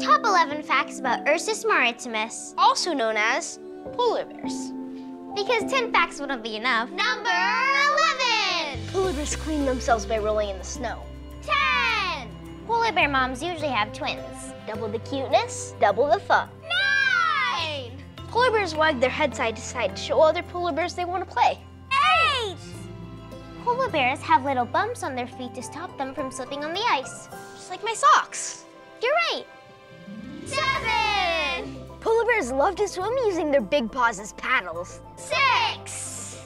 Top 11 facts about Ursus maritimus, also known as polar bears. because 10 facts wouldn't be enough. Number 11! Polar bears clean themselves by rolling in the snow. 10! Polar bear moms usually have twins. Double the cuteness, double the fun. 9! Polar bears wag their head side to side to show other polar bears they want to play. 8! Polar bears have little bumps on their feet to stop them from slipping on the ice. Just like my socks. You're right. 7! Polar bears love to swim using their big paws as paddles. 6!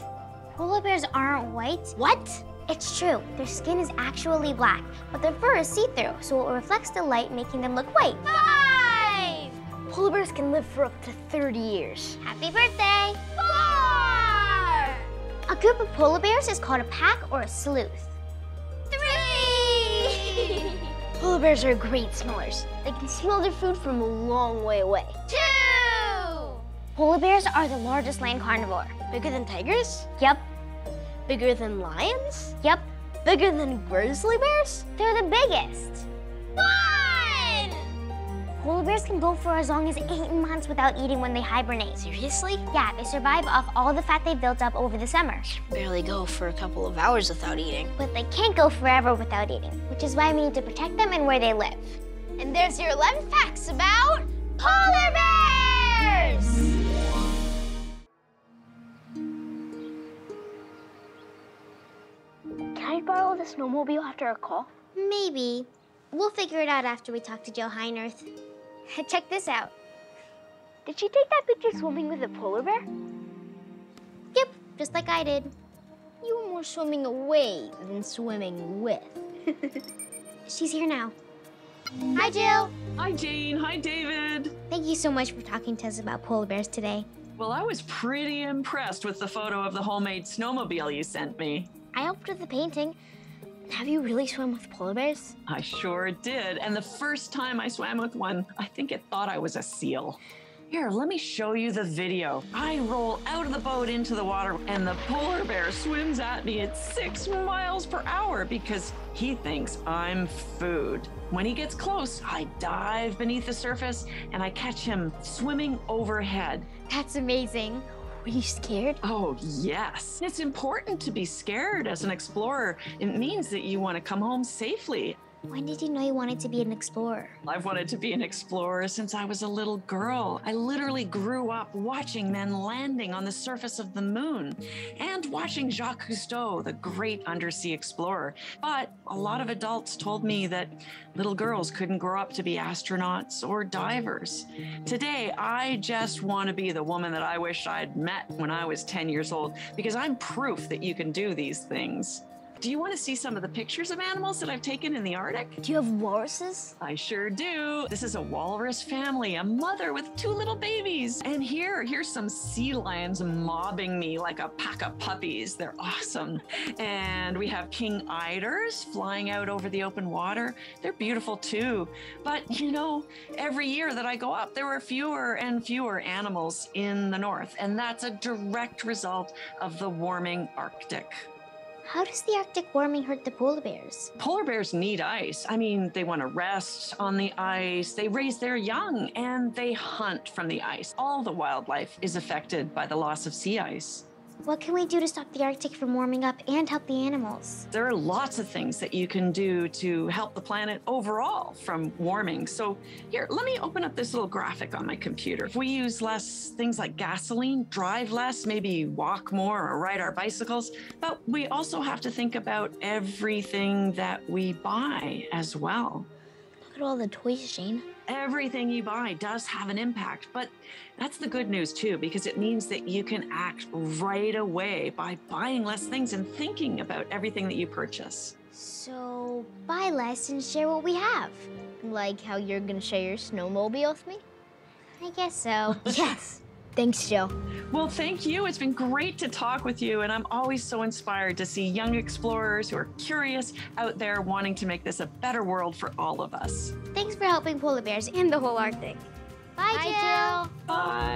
Polar bears aren't white. What? It's true. Their skin is actually black, but their fur is see-through, so it reflects the light, making them look white. 5! Polar bears can live for up to 30 years. Happy birthday! 4! A group of polar bears is called a pack or a sleuth. 3! Polar bears are great smellers. They can smell their food from a long way away. 2! Polar bears are the largest land carnivore. Bigger than tigers? Yep, Bigger than lions? yep, Bigger than grizzly bears? they're the biggest. 1! Polar bears can go for as long as eight months without eating when they hibernate. Seriously? Yeah, they survive off all the fat they've built up over the summer. Barely go for a couple of hours without eating. But they can't go forever without eating, which is why we need to protect them and where they live. And there's your 11 facts about Polar bears! Can the snowmobile after a call? Maybe. We'll figure it out after we talk to Joe Heinerth. Check this out. Did she take that picture swimming with a polar bear? Yep, just like I did. You were more swimming away than swimming with. She's here now. Hi, Jill. Hi, Jane. Hi, David. Thank you so much for talking to us about polar bears today. Well, I was pretty impressed with the photo of the homemade snowmobile you sent me. I helped with the painting. Have you really swum with polar bears? I sure did. And the first time I swam with one, I think it thought I was a seal. Here, let me show you the video. I roll out of the boat into the water, and the polar bear swims at me at six miles per hour because he thinks I'm food. When he gets close, I dive beneath the surface and I catch him swimming overhead. That's amazing. Were you scared? Oh, yes. It's important to be scared as an explorer. It means that you want to come home safely. When did you know you wanted to be an explorer? I've wanted to be an explorer since I was a little girl. I literally grew up watching men landing on the surface of the moon and watching Jacques Cousteau, the great undersea explorer. But a lot of adults told me that little girls couldn't grow up to be astronauts or divers. Today, I just want to be the woman that I wish I'd met when I was 10 years old because I'm proof that you can do these things. Do you want to see some of the pictures of animals that I've taken in the Arctic? Do you have walruses? I sure do. This is a walrus family, a mother with two little babies. And here, here's some sea lions mobbing me like a pack of puppies. They're awesome. And we have king eiders flying out over the open water. They're beautiful too. But you know, every year that I go up, there are fewer and fewer animals in the north. And that's a direct result of the warming Arctic. How does the Arctic warming hurt the polar bears? Polar bears need ice. I mean, they want to rest on the ice, they raise their young, and they hunt from the ice. All the wildlife is affected by the loss of sea ice. What can we do to stop the Arctic from warming up and help the animals? There are lots of things that you can do to help the planet overall from warming. So, here, let me open up this little graphic on my computer. If we use less things like gasoline, drive less, maybe walk more or ride our bicycles, but we also have to think about everything that we buy as well. Look at all the toys, Jane. everything you buy does have an impact. But that's the good news too, because it means that you can act right away by buying less things and thinking about everything that you purchase. So, buy less and share what we have. Like how you're gonna share your snowmobile with me? I guess so. Yes. Thanks, Jill. Well, thank you. It's been great to talk with you. And I'm always so inspired to see young explorers who are curious out there wanting to make this a better world for all of us. Thanks for helping polar bears and the whole Arctic. Bye, Bye, Jill. Bye.